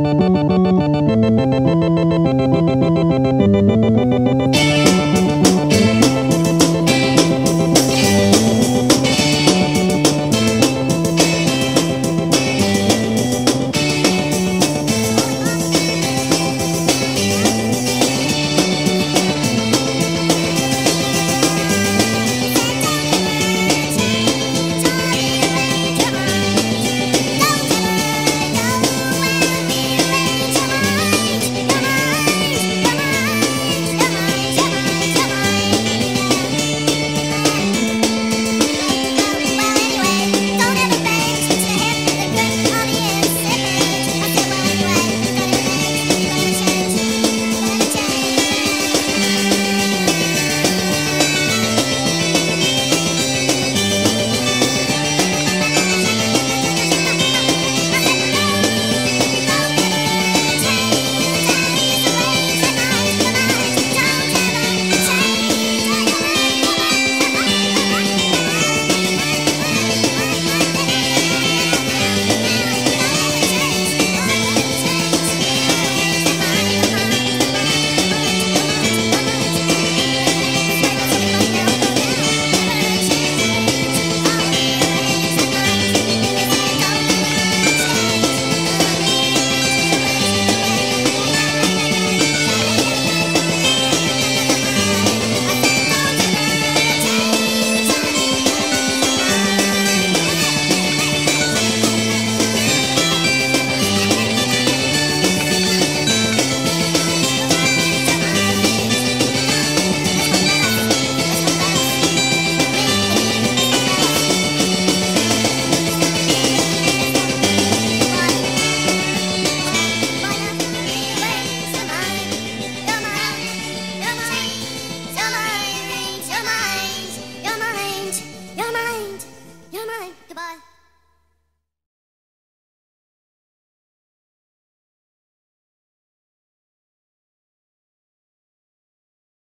Goodbye.